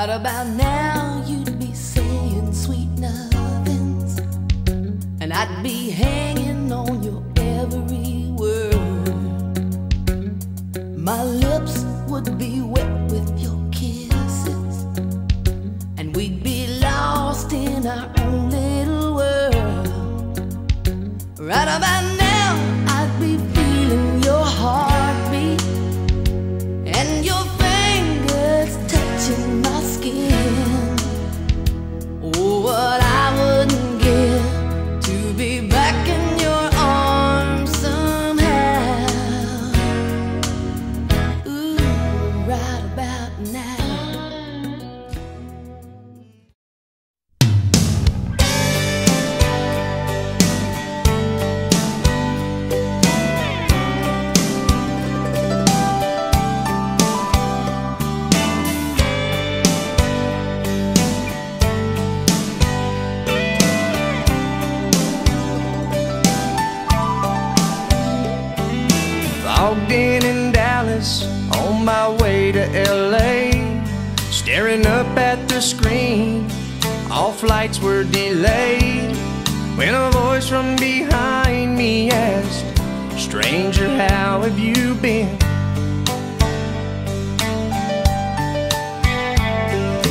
Right about now, you'd be saying sweet nothings, and I'd be hanging on your every word. My lips would be wet skin. At the screen, all flights were delayed. When a voice from behind me asked, Stranger, how have you been?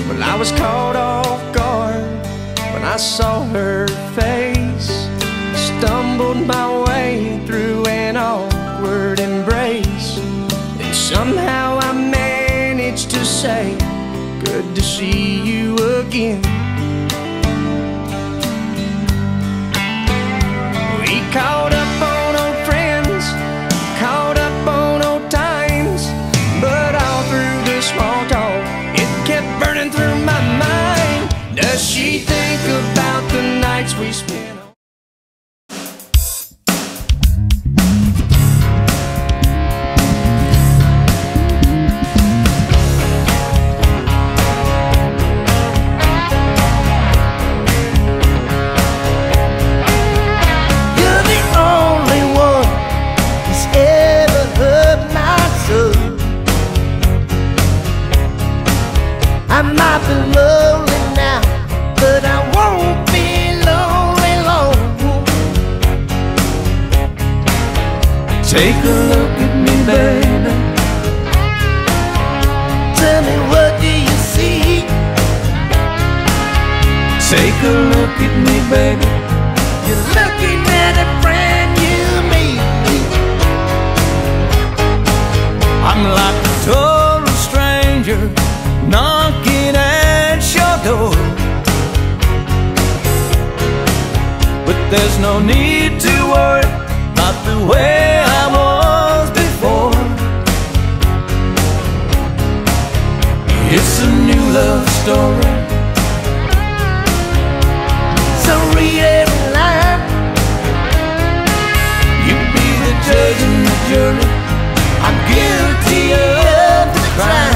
Well, I was caught off guard when I saw her face. Stumbled my way through an awkward embrace. And somehow I managed to say, see you again. Take a look at me, baby. Tell me what do you see? Take a look at me, baby. You're looking at a brand new me. I'm like a total stranger knocking at your door. But there's no need to worry about the way It's a new love story. So read every line. You be the judge and the jury. I'm guilty of the crime.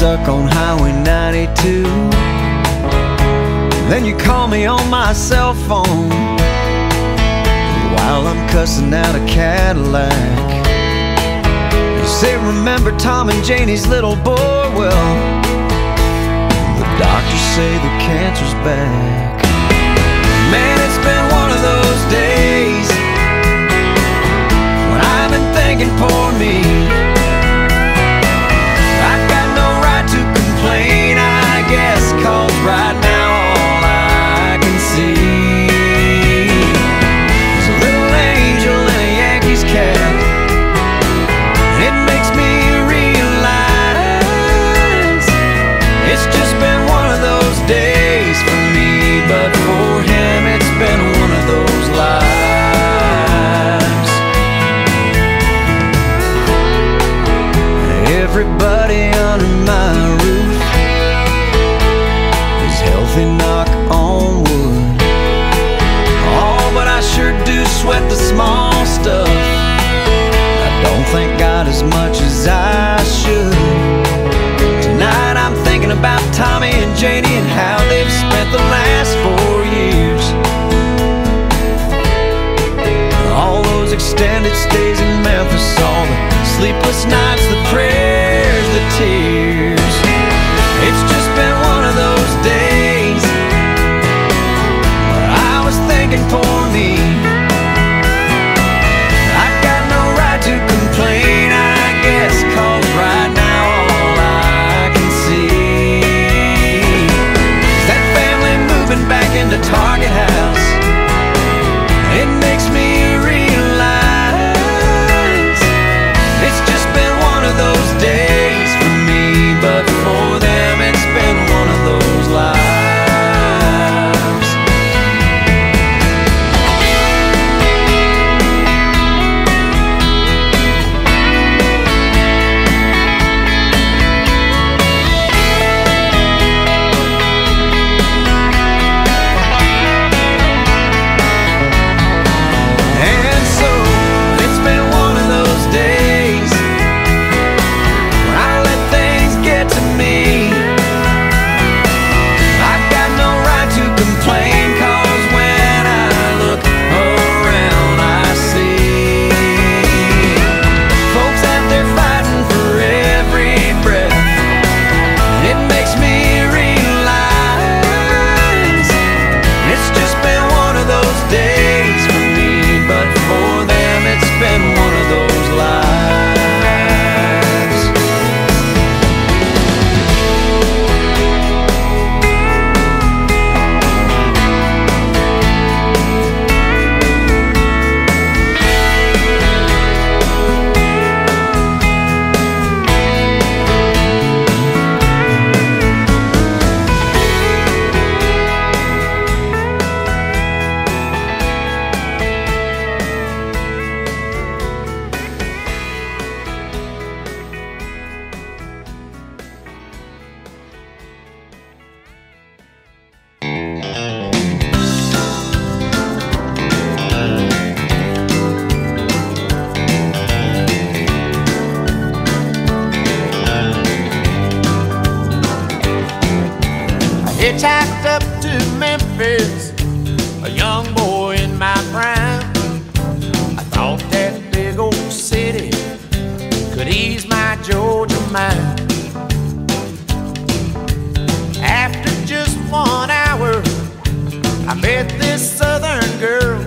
stuck on Highway 92 Then you call me on my cell phone While I'm cussing out a Cadillac. You say remember Tom and Janie's little boy? Well, the doctors say the cancer's back. Man, it's been sleepless nights. hitchhiked up to Memphis, a young boy in my prime. I thought that big old city could ease my Georgia mind. After just one hour, I met this southern girl.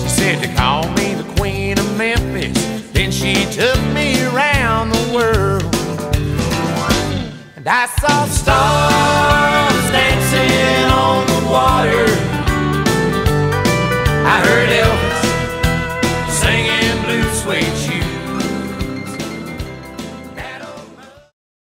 She said to call me the queen of Memphis. Then she took me around the world. And I saw stars.